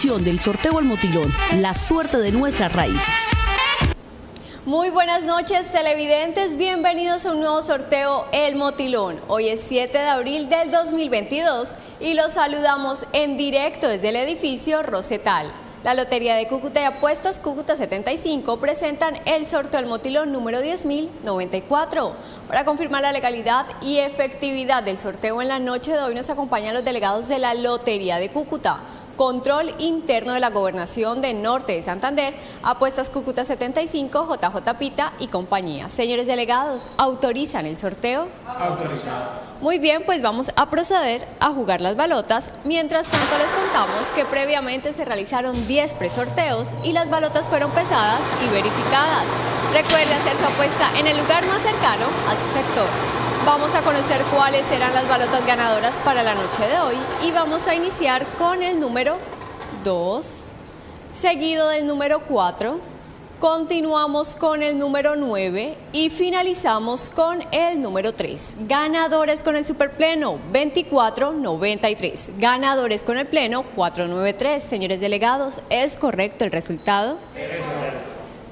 del sorteo al motilón, la suerte de nuestras raíces. Muy buenas noches televidentes, bienvenidos a un nuevo sorteo El Motilón. Hoy es 7 de abril del 2022 y los saludamos en directo desde el edificio Rosetal. La Lotería de Cúcuta y Apuestas Cúcuta 75 presentan el sorteo del motilón número 10.094. Para confirmar la legalidad y efectividad del sorteo en la noche de hoy nos acompañan los delegados de la Lotería de Cúcuta. Control Interno de la Gobernación de Norte de Santander, Apuestas Cúcuta 75, JJ Pita y compañía. Señores delegados, ¿autorizan el sorteo? Autorizado. Muy bien, pues vamos a proceder a jugar las balotas. Mientras tanto les contamos que previamente se realizaron 10 presorteos y las balotas fueron pesadas y verificadas. Recuerden hacer su apuesta en el lugar más cercano a su sector. Vamos a conocer cuáles serán las balotas ganadoras para la noche de hoy y vamos a iniciar con el número 2, seguido del número 4, continuamos con el número 9 y finalizamos con el número 3. Ganadores con el superpleno 2493, ganadores con el pleno 493. Señores delegados, ¿es correcto el resultado?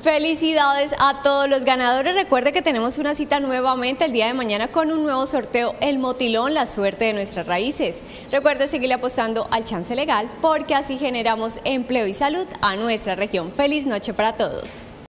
Felicidades a todos los ganadores. Recuerde que tenemos una cita nuevamente el día de mañana con un nuevo sorteo, el motilón, la suerte de nuestras raíces. Recuerde seguirle apostando al chance legal porque así generamos empleo y salud a nuestra región. Feliz noche para todos.